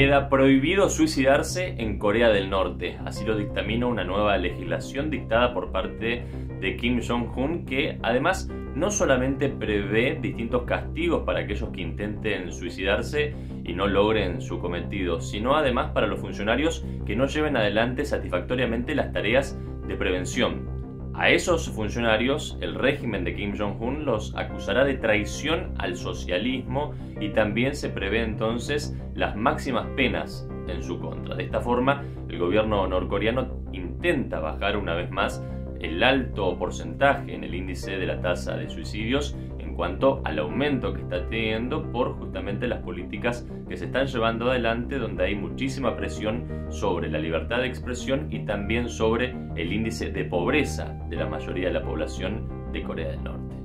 Queda prohibido suicidarse en Corea del Norte, así lo dictamina una nueva legislación dictada por parte de Kim Jong-un que además no solamente prevé distintos castigos para aquellos que intenten suicidarse y no logren su cometido, sino además para los funcionarios que no lleven adelante satisfactoriamente las tareas de prevención. A esos funcionarios, el régimen de Kim Jong-un los acusará de traición al socialismo y también se prevé entonces las máximas penas en su contra. De esta forma, el gobierno norcoreano intenta bajar una vez más el alto porcentaje en el índice de la tasa de suicidios cuanto al aumento que está teniendo por justamente las políticas que se están llevando adelante donde hay muchísima presión sobre la libertad de expresión y también sobre el índice de pobreza de la mayoría de la población de Corea del Norte.